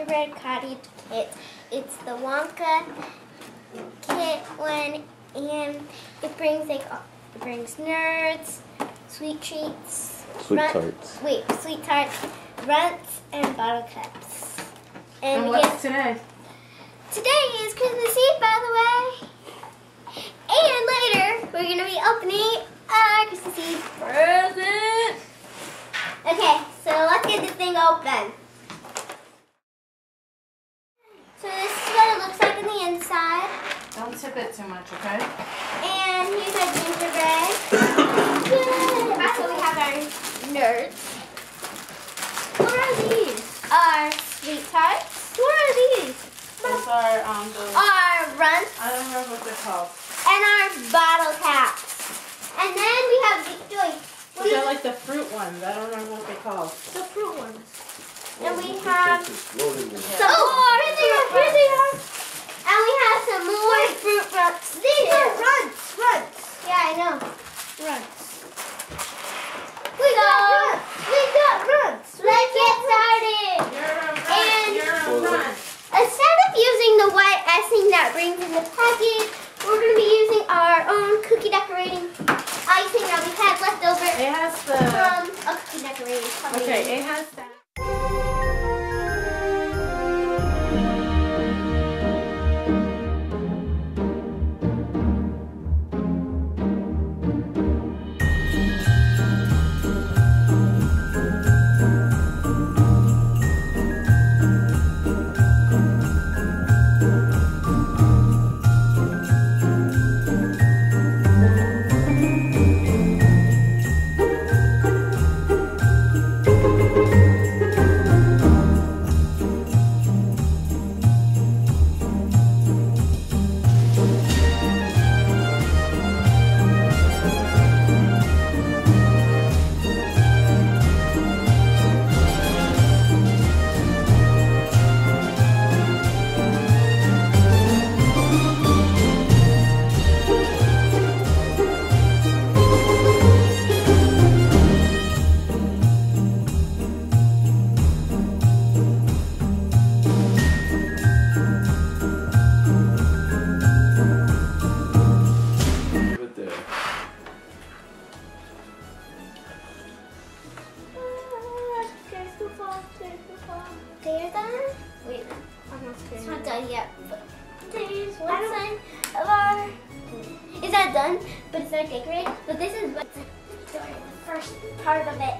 gingerbread cottage kit. It's the Wonka kit one, and it brings like it brings nerds, sweet treats, Sweet run- tarts. Wait, SweeTarts, runts, and bottle caps. And we what's get- today? today is Christmas Eve, by the way. And later, we're gonna be opening our Christmas Eve present. Okay, so let's get this thing open. So this is what it looks like on the inside. Don't tip it too much, okay? And here's our gingerbread. Yay! Also, we have our nerds. What are these? Our SweeTarts. What are these? Those are um the Our runts I don't remember what they're called. and our bottle caps. And then we have the joy. Those are like the fruit ones. I don't remember what they're called. the fruit ones. And we have Exploding. some more. Here they are. Here they are. And we have some more fruit runs. These are runs. Runs. Yeah, I know. Runs. We got runs. We got runs. Let's get started. You're a And- You're a Well. Instead of using the white icing that brings in the package, we're going to be using our own cookie decorating icing that we had left over It has the. from a cookie decorating company. Okay, it has that. It's not done yet, but there's one sign of our. Is that done? But it's not decorated. But this is the first part of it.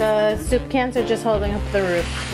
The soup cans are just holding up the roof.